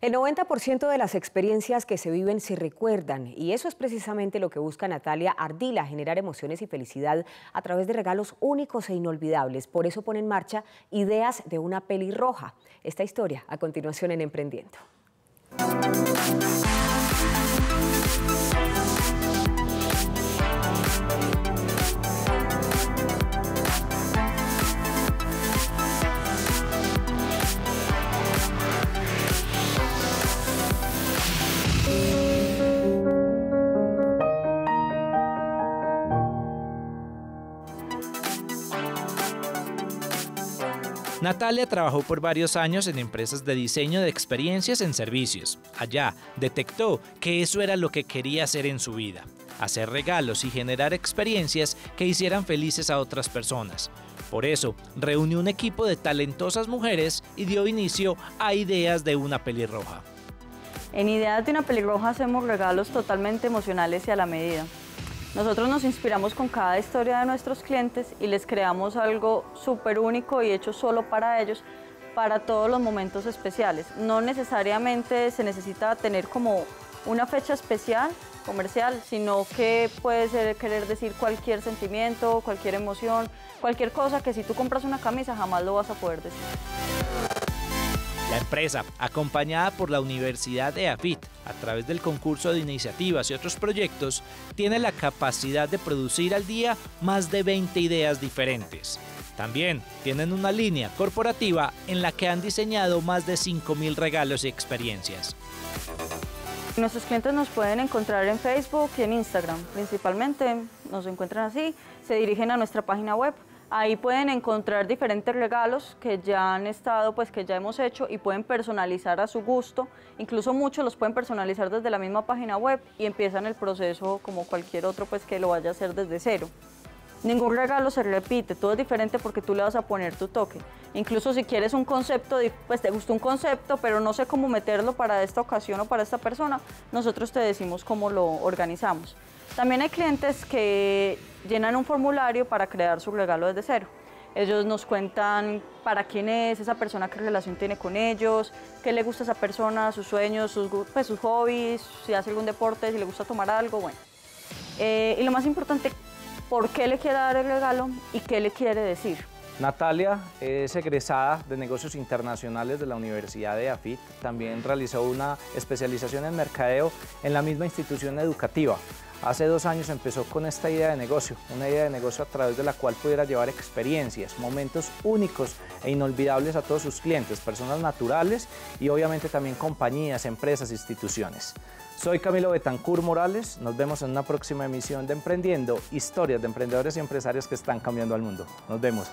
El 90% de las experiencias que se viven se recuerdan y eso es precisamente lo que busca Natalia Ardila, generar emociones y felicidad a través de regalos únicos e inolvidables. Por eso pone en marcha ideas de una pelirroja. Esta historia a continuación en Emprendiendo. Natalia trabajó por varios años en empresas de diseño de experiencias en servicios. Allá detectó que eso era lo que quería hacer en su vida, hacer regalos y generar experiencias que hicieran felices a otras personas. Por eso, reunió un equipo de talentosas mujeres y dio inicio a Ideas de una pelirroja. En Ideas de una pelirroja hacemos regalos totalmente emocionales y a la medida. Nosotros nos inspiramos con cada historia de nuestros clientes y les creamos algo súper único y hecho solo para ellos para todos los momentos especiales. No necesariamente se necesita tener como una fecha especial comercial, sino que puede ser querer decir cualquier sentimiento, cualquier emoción, cualquier cosa que si tú compras una camisa jamás lo vas a poder decir. La empresa, acompañada por la Universidad de AFIT a través del concurso de iniciativas y otros proyectos, tiene la capacidad de producir al día más de 20 ideas diferentes. También tienen una línea corporativa en la que han diseñado más de 5.000 regalos y experiencias. Nuestros clientes nos pueden encontrar en Facebook y en Instagram, principalmente nos encuentran así, se dirigen a nuestra página web Ahí pueden encontrar diferentes regalos que ya han estado, pues que ya hemos hecho y pueden personalizar a su gusto. Incluso muchos los pueden personalizar desde la misma página web y empiezan el proceso como cualquier otro pues que lo vaya a hacer desde cero. Ningún regalo se repite, todo es diferente porque tú le vas a poner tu toque. Incluso si quieres un concepto, pues te gusta un concepto, pero no sé cómo meterlo para esta ocasión o para esta persona, nosotros te decimos cómo lo organizamos. También hay clientes que llenan un formulario para crear su regalo desde cero. Ellos nos cuentan para quién es esa persona, qué relación tiene con ellos, qué le gusta a esa persona, sus sueños, sus, pues, sus hobbies, si hace algún deporte, si le gusta tomar algo, bueno. Eh, y lo más importante, por qué le quiere dar el regalo y qué le quiere decir. Natalia es egresada de negocios internacionales de la Universidad de AFIT. También realizó una especialización en mercadeo en la misma institución educativa. Hace dos años empezó con esta idea de negocio, una idea de negocio a través de la cual pudiera llevar experiencias, momentos únicos e inolvidables a todos sus clientes, personas naturales y obviamente también compañías, empresas, instituciones. Soy Camilo Betancur Morales, nos vemos en una próxima emisión de Emprendiendo, historias de emprendedores y empresarios que están cambiando al mundo. Nos vemos.